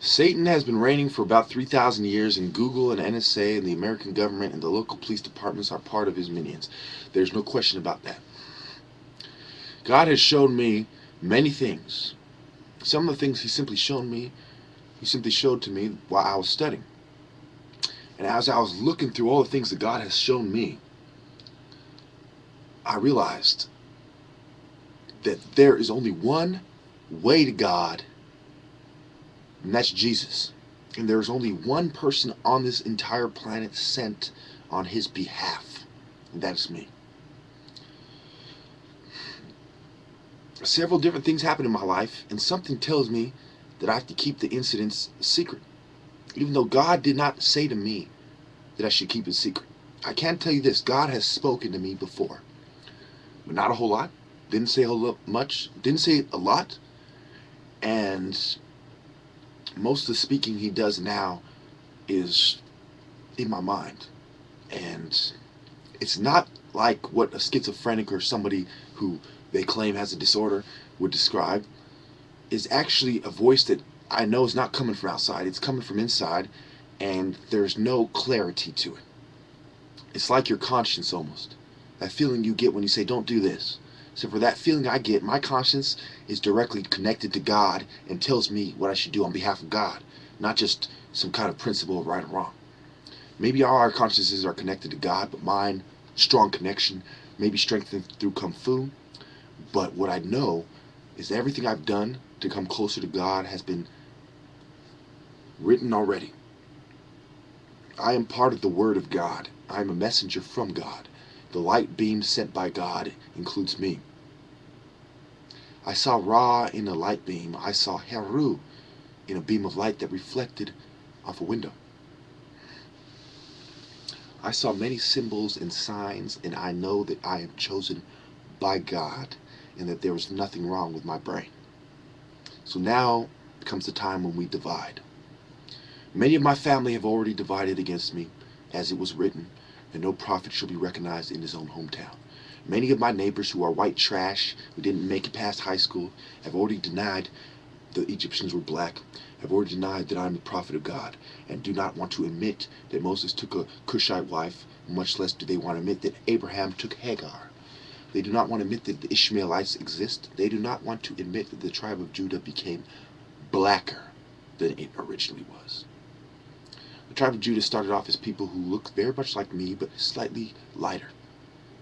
Satan has been reigning for about 3,000 years, and Google and NSA and the American government and the local police departments are part of his minions. There's no question about that. God has shown me many things. Some of the things He simply shown me, He simply showed to me while I was studying. And as I was looking through all the things that God has shown me, I realized that there is only one way to God and that's Jesus. And there's only one person on this entire planet sent on his behalf, and that's me. Several different things happen in my life, and something tells me that I have to keep the incidents secret. Even though God did not say to me that I should keep it secret. I can tell you this God has spoken to me before, but not a whole lot. Didn't say a whole lot much, didn't say a lot, and most of the speaking he does now is in my mind. And it's not like what a schizophrenic or somebody who they claim has a disorder would describe. Is actually a voice that I know is not coming from outside, it's coming from inside, and there's no clarity to it. It's like your conscience almost. That feeling you get when you say, don't do this. So for that feeling I get, my conscience is directly connected to God and tells me what I should do on behalf of God, not just some kind of principle of right or wrong. Maybe all our consciences are connected to God, but mine, strong connection, maybe strengthened through Kung Fu. But what I know is everything I've done to come closer to God has been written already. I am part of the Word of God. I am a messenger from God. The light beam sent by God includes me. I saw Ra in a light beam. I saw Heru in a beam of light that reflected off a window. I saw many symbols and signs, and I know that I am chosen by God and that there is nothing wrong with my brain. So now comes the time when we divide. Many of my family have already divided against me, as it was written, and no prophet shall be recognized in his own hometown. Many of my neighbors who are white trash, who didn't make it past high school, have already denied the Egyptians were black, have already denied that I'm the prophet of God, and do not want to admit that Moses took a Cushite wife, much less do they want to admit that Abraham took Hagar. They do not want to admit that the Ishmaelites exist. They do not want to admit that the tribe of Judah became blacker than it originally was. The tribe of Judah started off as people who looked very much like me, but slightly lighter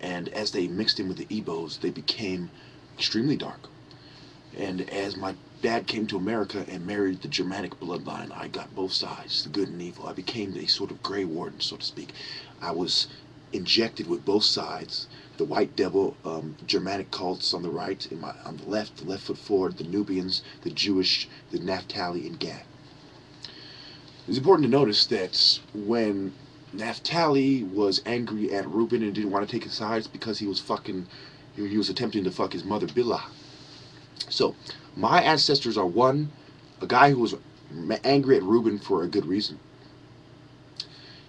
and as they mixed in with the Igbos, they became extremely dark. And as my dad came to America and married the Germanic bloodline, I got both sides, the good and evil. I became a sort of gray warden, so to speak. I was injected with both sides. The white devil, um, Germanic cults on the right, and my, on the left, the left foot forward, the Nubians, the Jewish, the Naphtali, and Gad. It's important to notice that when Naphtali was angry at Reuben and didn't want to take his sides because he was fucking, he was attempting to fuck his mother Bilhah. So, my ancestors are one, a guy who was angry at Reuben for a good reason.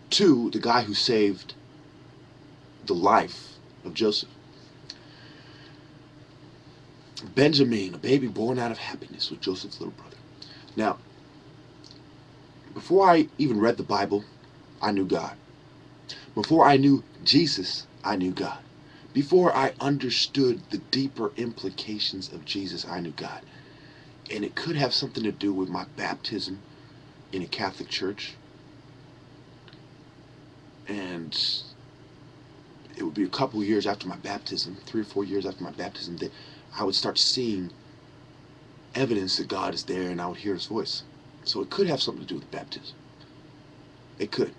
Two, the guy who saved the life of Joseph. Benjamin, a baby born out of happiness with Joseph's little brother. Now, before I even read the Bible, I knew God. Before I knew Jesus, I knew God. Before I understood the deeper implications of Jesus, I knew God. And it could have something to do with my baptism in a Catholic church. And it would be a couple years after my baptism, three or four years after my baptism, that I would start seeing evidence that God is there and I would hear his voice. So it could have something to do with baptism. It could.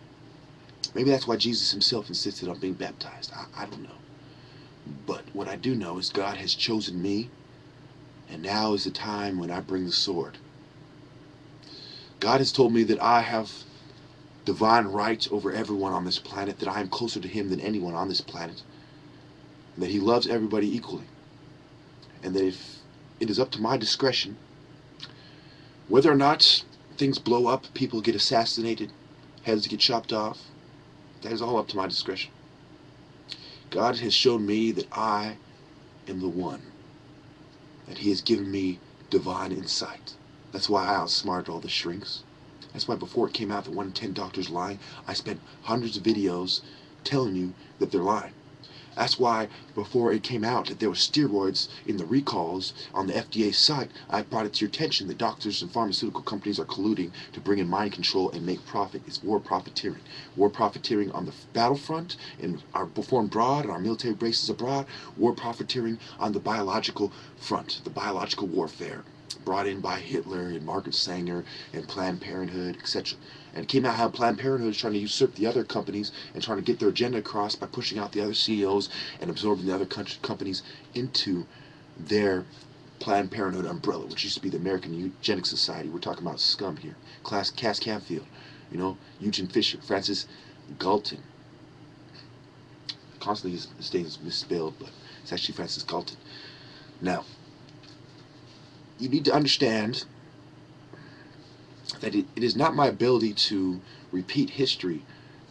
Maybe that's why Jesus himself insisted on being baptized. I, I don't know. But what I do know is God has chosen me, and now is the time when I bring the sword. God has told me that I have divine rights over everyone on this planet, that I am closer to him than anyone on this planet, and that he loves everybody equally. And that if it is up to my discretion, whether or not things blow up, people get assassinated, heads get chopped off, that is all up to my discretion. God has shown me that I am the one, that He has given me divine insight. That's why I outsmarted all the shrinks. That's why before it came out that one in ten doctors lying, I spent hundreds of videos telling you that they're lying. That's why before it came out that there were steroids in the recalls on the FDA site, I brought it to your attention that doctors and pharmaceutical companies are colluding to bring in mind control and make profit. It's war profiteering. War profiteering on the battlefront and our before abroad and our military bases abroad. War profiteering on the biological front, the biological warfare brought in by Hitler and Margaret Sanger and Planned Parenthood, etc. And came out how Planned Parenthood is trying to usurp the other companies and trying to get their agenda across by pushing out the other CEOs and absorbing the other companies into their Planned Parenthood umbrella, which used to be the American Eugenics Society. We're talking about scum here. Class Cass Canfield, you know, Eugene Fisher, Francis Galton. Constantly his name is misspelled, but it's actually Francis Galton. Now, you need to understand that it, it is not my ability to repeat history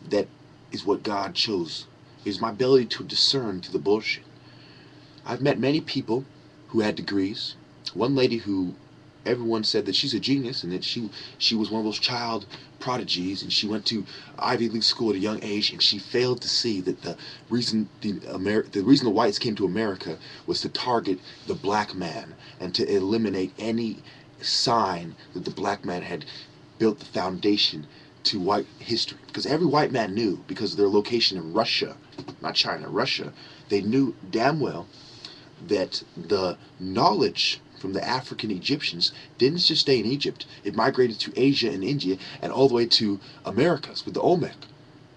that is what God chose. It is my ability to discern through the bullshit. I've met many people who had degrees. One lady who everyone said that she's a genius and that she she was one of those child prodigies and she went to Ivy League school at a young age and she failed to see that the reason the Amer- the reason the whites came to America was to target the black man and to eliminate any sign that the black man had built the foundation to white history. Because every white man knew, because of their location in Russia, not China, Russia, they knew damn well that the knowledge from the African Egyptians didn't just stay in Egypt. It migrated to Asia and India and all the way to Americas with the Olmec.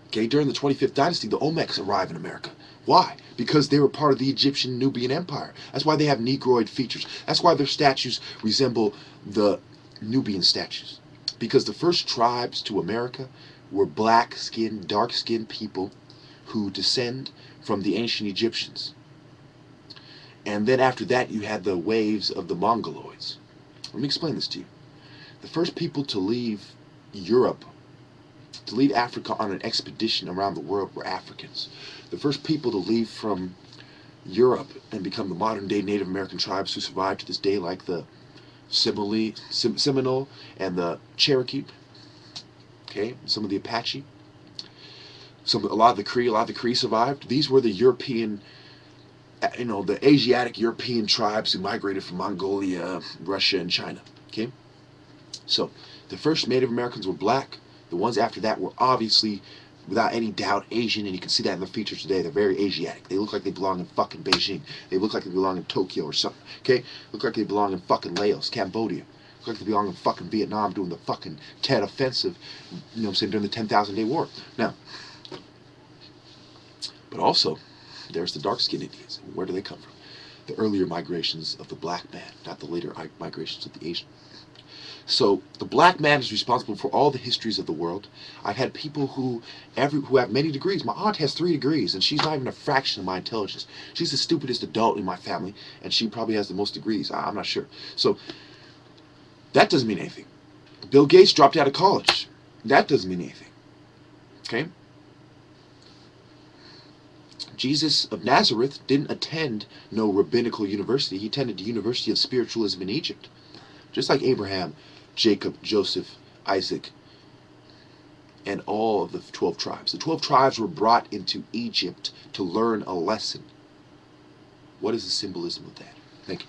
Okay, during the 25th dynasty, the Olmecs arrive in America. Why? Because they were part of the Egyptian Nubian Empire. That's why they have Negroid features. That's why their statues resemble the Nubian statues. Because the first tribes to America were black skinned, dark skinned people who descend from the ancient Egyptians. And then after that, you had the waves of the Mongoloids. Let me explain this to you. The first people to leave Europe to lead Africa on an expedition around the world were Africans. The first people to leave from Europe and become the modern day Native American tribes who survive to this day, like the Semele, Seminole and the Cherokee, okay, some of the Apache, some a lot of the Cree, a lot of the Cree survived. These were the European, uh, you know, the Asiatic European tribes who migrated from Mongolia, Russia, and China. Okay, so the first Native Americans were black. The ones after that were obviously, without any doubt, Asian, and you can see that in the features today. They're very Asiatic. They look like they belong in fucking Beijing. They look like they belong in Tokyo or something. Okay? Look like they belong in fucking Laos, Cambodia. Look like they belong in fucking Vietnam doing the fucking Tet offensive, you know what I'm saying, during the 10,000 day war. Now, but also, there's the dark skinned Indians. Where do they come from? The earlier migrations of the black man, not the later migrations of the Asian. So the black man is responsible for all the histories of the world. I've had people who every who have many degrees. My aunt has three degrees, and she's not even a fraction of my intelligence. She's the stupidest adult in my family, and she probably has the most degrees. I'm not sure. So that doesn't mean anything. Bill Gates dropped out of college. That doesn't mean anything. Okay? Jesus of Nazareth didn't attend no rabbinical university. He attended the University of Spiritualism in Egypt. Just like Abraham Jacob, Joseph, Isaac, and all of the 12 tribes. The 12 tribes were brought into Egypt to learn a lesson. What is the symbolism of that? Thank you.